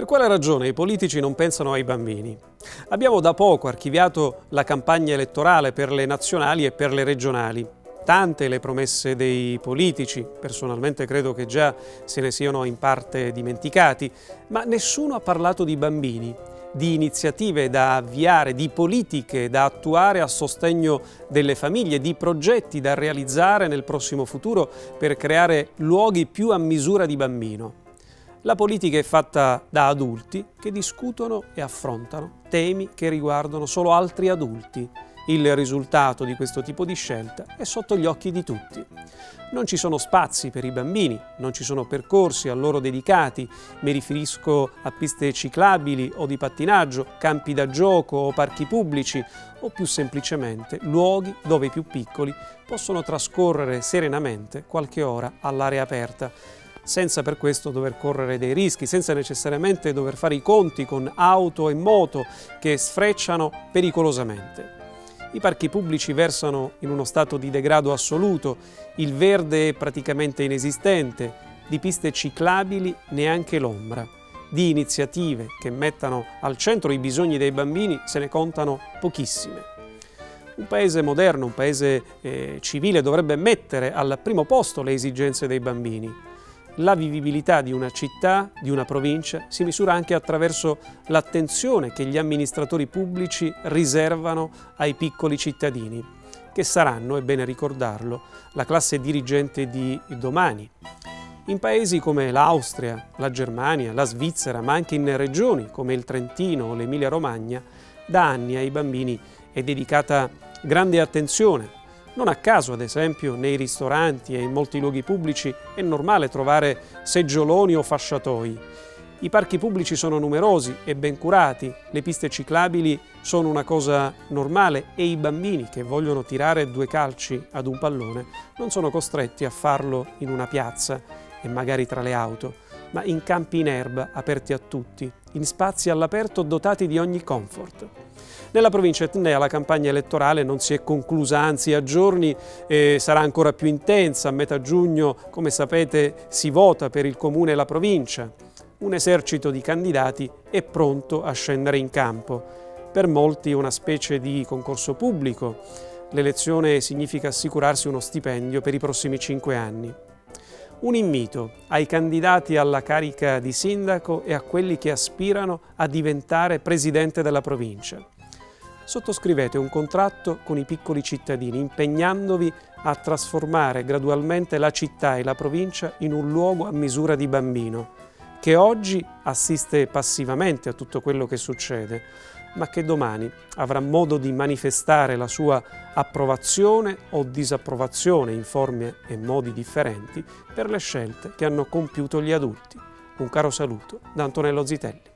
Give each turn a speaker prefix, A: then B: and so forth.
A: Per quale ragione i politici non pensano ai bambini? Abbiamo da poco archiviato la campagna elettorale per le nazionali e per le regionali. Tante le promesse dei politici, personalmente credo che già se ne siano in parte dimenticati, ma nessuno ha parlato di bambini, di iniziative da avviare, di politiche da attuare a sostegno delle famiglie, di progetti da realizzare nel prossimo futuro per creare luoghi più a misura di bambino. La politica è fatta da adulti che discutono e affrontano temi che riguardano solo altri adulti. Il risultato di questo tipo di scelta è sotto gli occhi di tutti. Non ci sono spazi per i bambini, non ci sono percorsi a loro dedicati, mi riferisco a piste ciclabili o di pattinaggio, campi da gioco o parchi pubblici o più semplicemente luoghi dove i più piccoli possono trascorrere serenamente qualche ora all'aria aperta senza per questo dover correre dei rischi, senza necessariamente dover fare i conti con auto e moto che sfrecciano pericolosamente. I parchi pubblici versano in uno stato di degrado assoluto, il verde è praticamente inesistente, di piste ciclabili neanche l'ombra, di iniziative che mettano al centro i bisogni dei bambini se ne contano pochissime. Un paese moderno, un paese eh, civile dovrebbe mettere al primo posto le esigenze dei bambini, la vivibilità di una città, di una provincia, si misura anche attraverso l'attenzione che gli amministratori pubblici riservano ai piccoli cittadini, che saranno, è bene ricordarlo, la classe dirigente di domani. In paesi come l'Austria, la Germania, la Svizzera, ma anche in regioni come il Trentino o l'Emilia-Romagna, da anni ai bambini è dedicata grande attenzione non a caso, ad esempio, nei ristoranti e in molti luoghi pubblici è normale trovare seggioloni o fasciatoi. I parchi pubblici sono numerosi e ben curati, le piste ciclabili sono una cosa normale e i bambini che vogliono tirare due calci ad un pallone non sono costretti a farlo in una piazza e magari tra le auto, ma in campi in erba aperti a tutti, in spazi all'aperto dotati di ogni comfort. Nella provincia etnea la campagna elettorale non si è conclusa, anzi a giorni eh, sarà ancora più intensa. A metà giugno, come sapete, si vota per il comune e la provincia. Un esercito di candidati è pronto a scendere in campo. Per molti una specie di concorso pubblico. L'elezione significa assicurarsi uno stipendio per i prossimi cinque anni. Un invito ai candidati alla carica di sindaco e a quelli che aspirano a diventare presidente della provincia. Sottoscrivete un contratto con i piccoli cittadini, impegnandovi a trasformare gradualmente la città e la provincia in un luogo a misura di bambino, che oggi assiste passivamente a tutto quello che succede, ma che domani avrà modo di manifestare la sua approvazione o disapprovazione in forme e modi differenti per le scelte che hanno compiuto gli adulti. Un caro saluto da Antonello Zitelli.